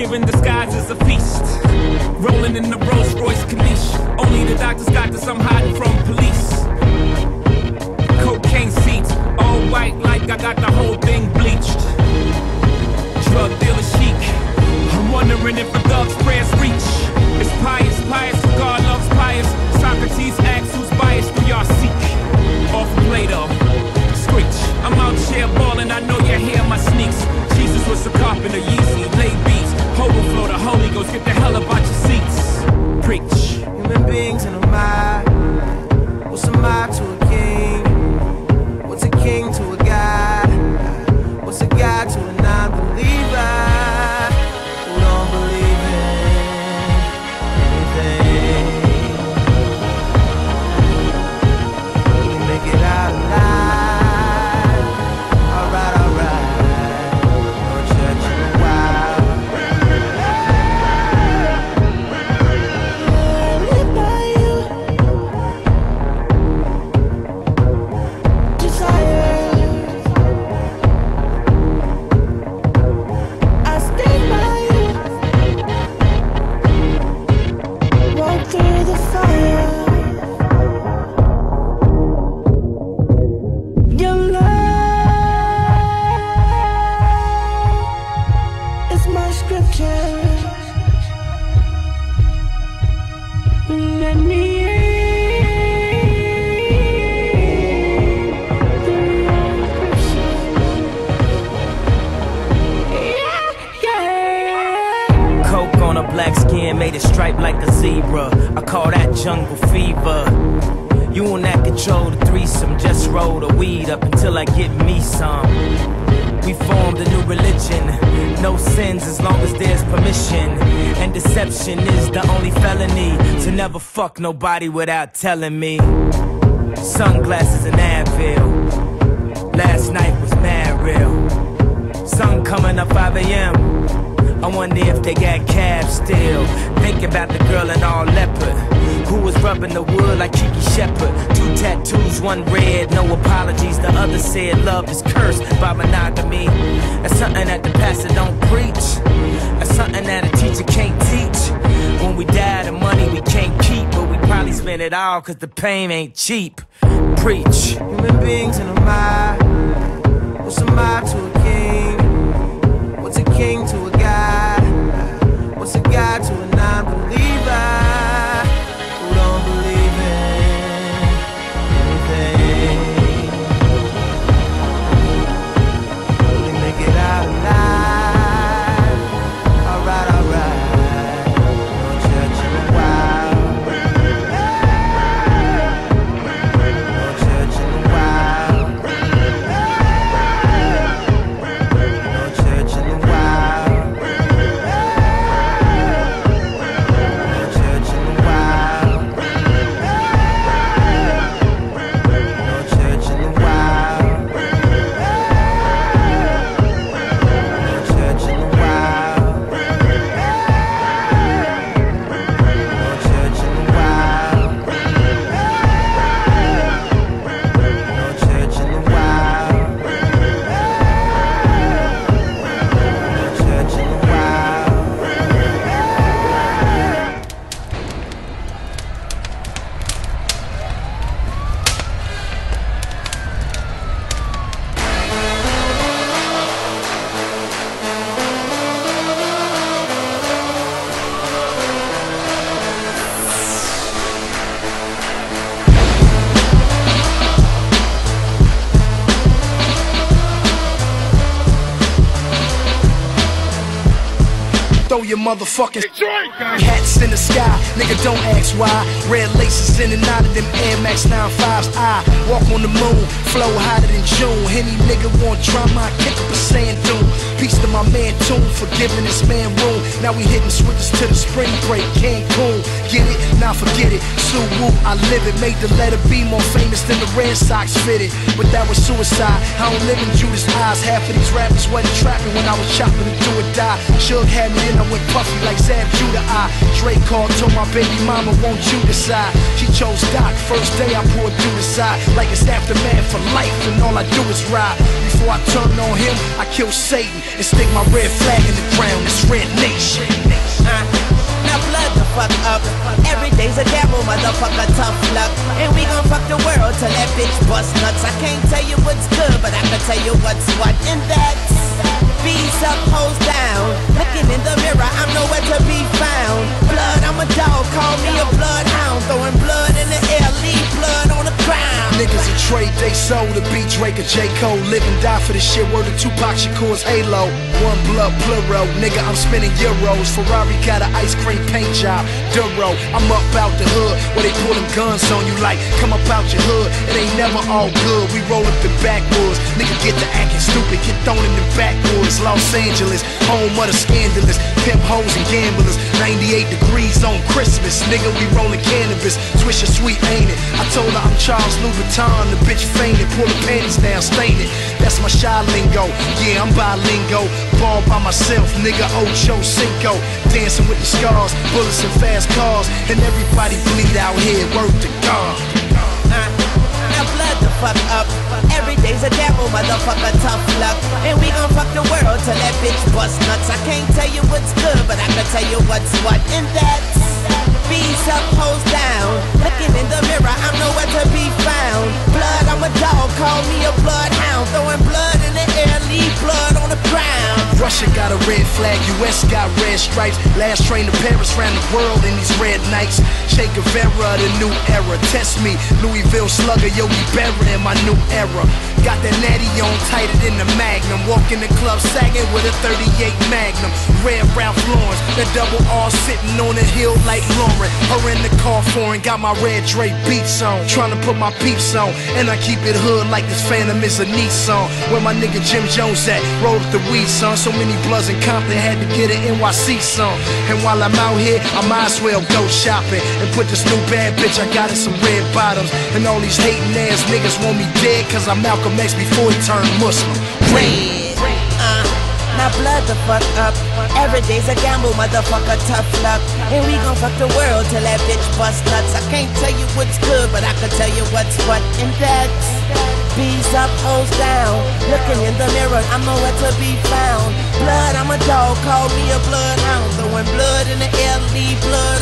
Thanksgiving disguised as a feast. Rolling in the Rolls Royce Corniche. Only the doctors got this, I'm hiding from police. Cocaine seats, all white like I got the whole thing bleached. Drug dealer chic. I'm wondering if a thug's prayers reach. It's pious black skin made it stripe like a zebra. I call that jungle fever. You on that control the threesome. Just roll the weed up until I get me some. We formed a new religion. No sins as long as there's permission. And deception is the only felony. To never fuck nobody without telling me. Sunglasses and Advil. Last night was mad real. Sun coming up 5 a.m. I wonder if they got cabs still. Think about the girl in all leopard. Who was rubbing the wood like Kiki Shepard. Two tattoos, one red, no apologies. The other said love is cursed by monogamy. That's something that the pastor don't preach. That's something that a teacher can't teach. When we die, the money we can't keep, but we probably spend it all cause the pain ain't cheap. Preach. Human beings in a mob. What's a mob to Throw your motherfucking hats in the sky, nigga. Don't ask why. Red laces in and out of them Air Max 95s. I walk on the moon, flow hotter than June. Any nigga want drama, I kick up a sand dune. Peace to my man Tune for giving this man room. Now we hitting switches to the spring break, Cancun. Get it? Now forget it. Sue Woo, I live it. Made the letter B more famous than the Red Sox fitted. But that was suicide. I don't live in Judas' eyes. Half of these rappers wasn't trapping when I was chopping to do or die. Suge had me in, I went puffy like Zab Judah. I Drake called, told my baby mama, won't you decide? She chose Doc. First day I poured through the side. Like it's aftermath for life, and all I do is ride. Before I turn on him, I kill Satan and stick my red flag in the ground. It's Red Nation. Now blood the fuck up. Every day's a gamble, motherfucker, tough luck. And we gon' fuck the world till that bitch bust nuts. I can't tell you what's good, but I can tell you what's what. And that's Bees up, hoes down. Looking in the mirror, I'm nowhere to be found. Blood, I'm a dog, call me a bloodhound. Throwing blood in the air, leave blood on the ground. Niggas a trade they sold to beat Drake or J. Cole. Live and die for the shit. Word of Tupac Shakur's Halo. One blood plural. Nigga, I'm spending euros. Ferrari got an ice cream paint job. Duro. I'm up out the hood where they pull them guns on you like, come up out your hood. It ain't never all good. We roll up the backwoods. Nigga, get the acting stupid. Get thrown in the backwoods. Los Angeles, home of the scandalous. Pimp hoes and gamblers. 98 degrees on Christmas. Nigga, we rolling cannabis. Swish your sweet, ain't it? I told her I'm Charles Louboutin. The bitch fainted. Pull the panties down, stain it. That's my shy lingo. Yeah, I'm bilingo. Ball by myself, nigga. Ocho Cinco. Dancing with the scars. Bullets and fast cars. And everybody bleed out here. Word to God. Blood the fuck up. Every day's a devil, motherfucker, tough luck. And we gon' fuck the world till that bitch bust nuts. I can't tell you what's good, but I can tell you what's what. And that's Bees up, down. Looking Russia got a red flag, US got red stripes. Last train to Paris ran the world in these red nights. Che Guevara, the new era. Test me, Louisville slugger, Yogi Berra in my new era. Got that natty on tighter than the Magnum. Walk in the club sagging with a 38 Magnum. Red Ralph Lauren, the double R sitting on the hill like Lauren. Her in the car foreign, got my red Dre beats on. Trying to put my peeps on, and I keep it hood like this Phantom is a Nissan. Where my nigga Jim Jones at? Rolled up the weed, son. So many bloods in Compton had to get an NYC song. And while I'm out here, I might as well go shopping and put this new bad bitch I got in some red bottoms. And all these hating ass niggas want me dead, cause I'm Malcolm X before he turned Muslim. Red. Uh, now blood the fuck up. Every day's a gamble, motherfucker, tough luck. And we gon' fuck the world till that bitch bust nuts. I can't tell you what's good, but I can tell you what's what. And that's Bees up, hoes down. Looking in the mirror, I'm nowhere to be found. Blood, I'm a dog, call me a bloodhound. Throwing blood in the air, leave blood